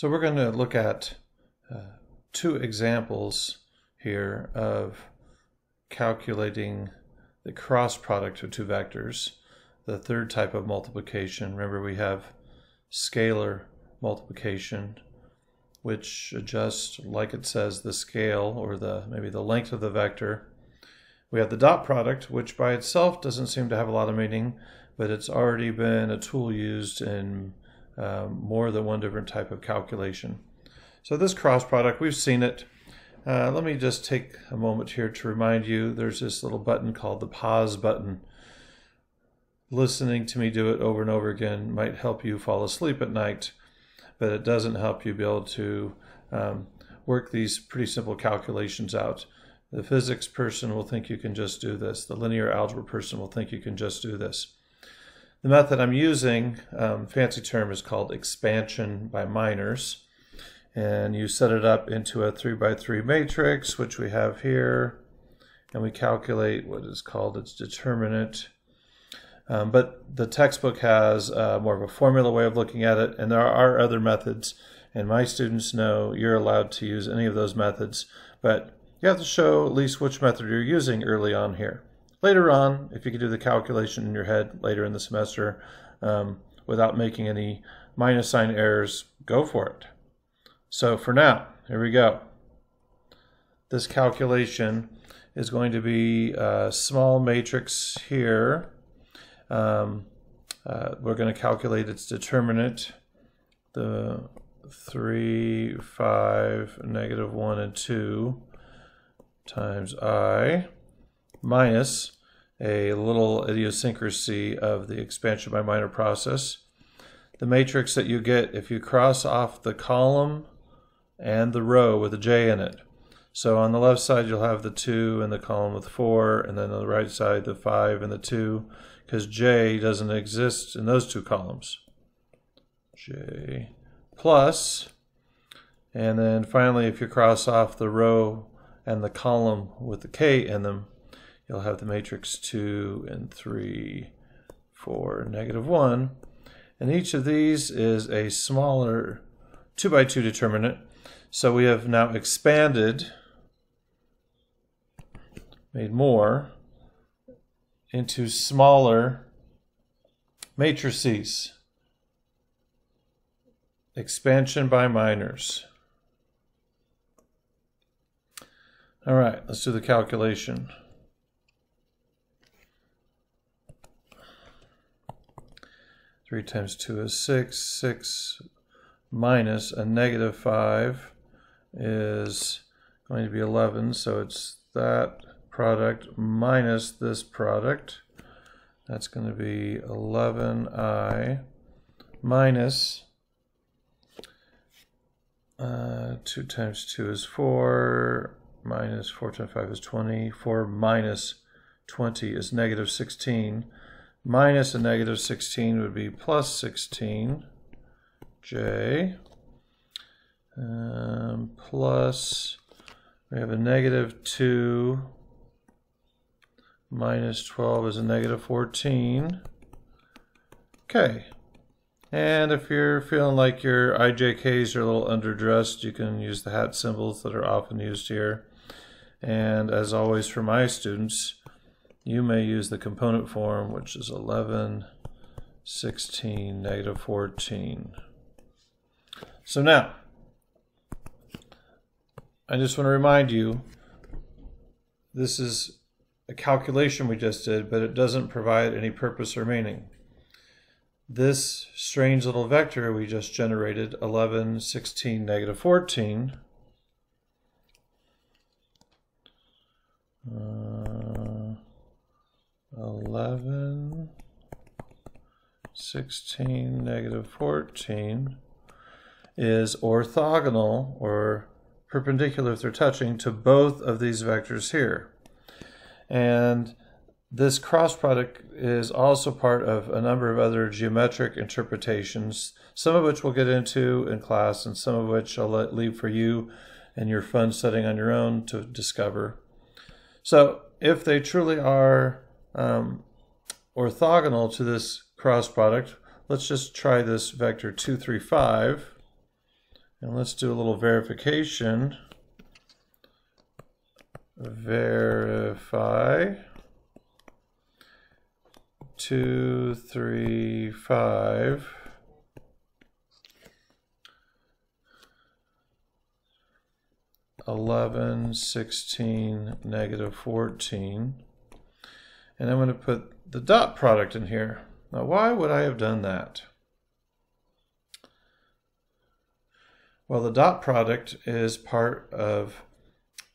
So we're going to look at uh, two examples here of calculating the cross product of two vectors. The third type of multiplication, remember we have scalar multiplication, which adjusts, like it says, the scale or the maybe the length of the vector. We have the dot product, which by itself doesn't seem to have a lot of meaning, but it's already been a tool used in um, more than one different type of calculation. So this cross product, we've seen it. Uh, let me just take a moment here to remind you there's this little button called the pause button. Listening to me do it over and over again might help you fall asleep at night, but it doesn't help you be able to um, work these pretty simple calculations out. The physics person will think you can just do this. The linear algebra person will think you can just do this. The method I'm using, um, fancy term, is called expansion by minors. And you set it up into a 3 by 3 matrix, which we have here. And we calculate what is called its determinant. Um, but the textbook has uh, more of a formula way of looking at it. And there are other methods. And my students know you're allowed to use any of those methods. But you have to show at least which method you're using early on here. Later on, if you can do the calculation in your head later in the semester um, without making any minus sign errors, go for it. So for now, here we go. This calculation is going to be a small matrix here. Um, uh, we're going to calculate its determinant, the 3, 5, negative 1, and 2 times i minus a little idiosyncrasy of the expansion by minor process. The matrix that you get if you cross off the column and the row with a J in it. So on the left side you'll have the 2 and the column with 4, and then on the right side the 5 and the 2, because J doesn't exist in those two columns. J plus, and then finally if you cross off the row and the column with the K in them, you'll have the matrix 2 and 3, 4, negative 1. And each of these is a smaller 2 by 2 determinant. So we have now expanded, made more, into smaller matrices. Expansion by minors. All right, let's do the calculation. 3 times 2 is 6. 6 minus a negative 5 is going to be 11. So it's that product minus this product. That's going to be 11i minus uh, 2 times 2 is 4, minus 4 times 5 is 20. 4 minus 20 is negative 16 minus a negative 16 would be plus 16 j. Um, plus we have a negative 2 minus 12 is a negative 14 okay. And if you're feeling like your IJKs are a little underdressed you can use the hat symbols that are often used here. And as always for my students you may use the component form, which is 11, 16, negative 14. So now, I just want to remind you, this is a calculation we just did, but it doesn't provide any purpose or meaning. This strange little vector we just generated, 11, 16, negative 14, uh, 11, 16, negative 14 is orthogonal or perpendicular if they're touching to both of these vectors here. And this cross product is also part of a number of other geometric interpretations, some of which we'll get into in class and some of which I'll let leave for you and your fun setting on your own to discover. So if they truly are um, orthogonal to this cross product, let's just try this vector 2, 3, 5. And let's do a little verification. Verify. Two, three, five. Eleven, sixteen, negative fourteen. And I'm going to put the dot product in here. Now, why would I have done that? Well, the dot product is part of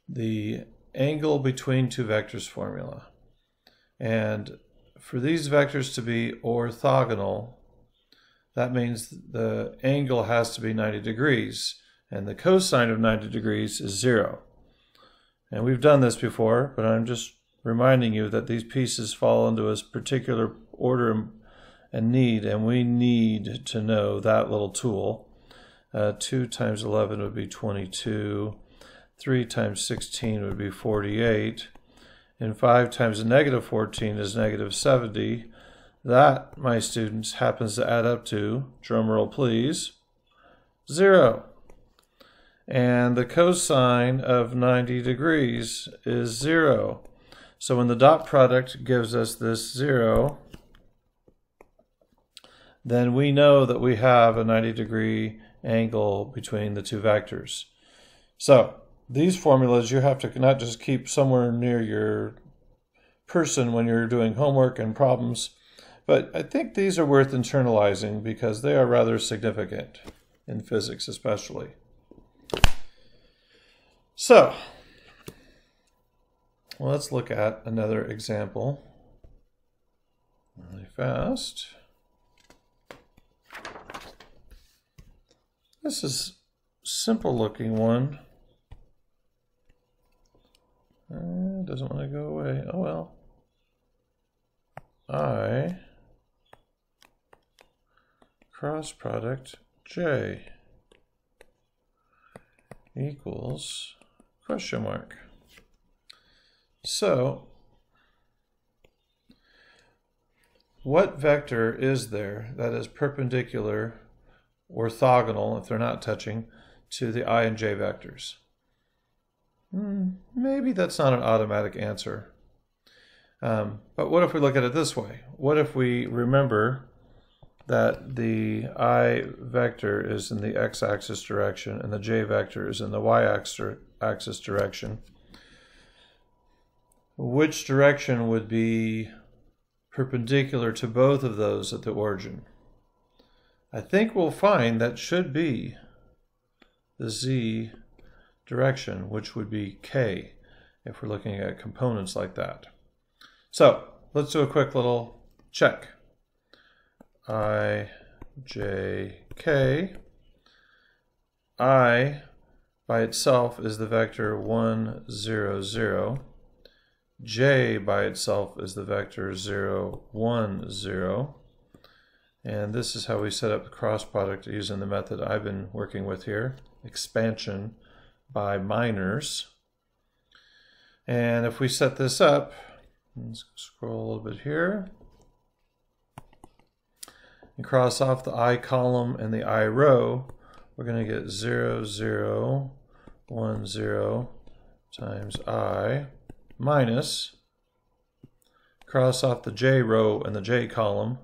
the angle between two vectors formula. And for these vectors to be orthogonal, that means the angle has to be 90 degrees, and the cosine of 90 degrees is zero. And we've done this before, but I'm just reminding you that these pieces fall into a particular order and need, and we need to know that little tool. Uh, 2 times 11 would be 22. 3 times 16 would be 48. And 5 times negative 14 is negative 70. That, my students, happens to add up to, drumroll please, 0. And the cosine of 90 degrees is 0. So when the dot product gives us this 0, then we know that we have a 90 degree angle between the two vectors. So these formulas you have to not just keep somewhere near your person when you're doing homework and problems, but I think these are worth internalizing because they are rather significant in physics especially. So let's look at another example really fast. This is simple looking one. Uh, doesn't want to go away. Oh well. I cross product J equals question mark. So, what vector is there that is perpendicular orthogonal, if they're not touching, to the i and j vectors? Hmm, maybe that's not an automatic answer. Um, but what if we look at it this way? What if we remember that the i vector is in the x-axis direction and the j vector is in the y-axis direction? Which direction would be perpendicular to both of those at the origin? I think we'll find that should be the z direction, which would be k if we're looking at components like that. So let's do a quick little check. I, j, k. I by itself is the vector 1, 0, 0. J by itself is the vector 0, 1, 0. And this is how we set up the cross product using the method I've been working with here, expansion by minors. And if we set this up, let's scroll a little bit here, and cross off the i column and the i row, we're going to get 0, 0, 1, 0 times i minus, cross off the j row and the j column,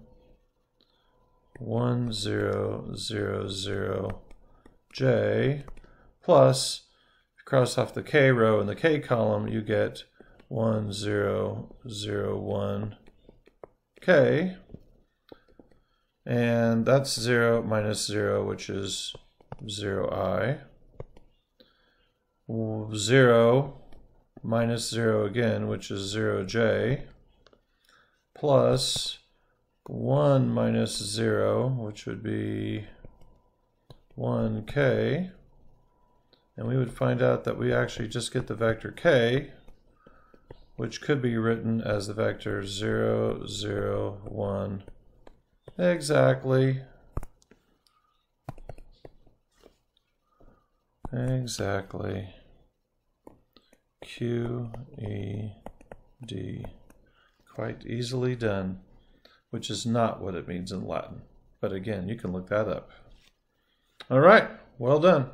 one zero zero zero j plus cross off the k row and the k column you get one zero zero one k. And that's 0 minus 0 which is 0i 0 minus 0 again which is 0j plus 1 minus 0, which would be 1k. And we would find out that we actually just get the vector k, which could be written as the vector 0, 0, 1. Exactly. Exactly. Q, E, D. Quite easily done which is not what it means in Latin. But again, you can look that up. All right, Well done.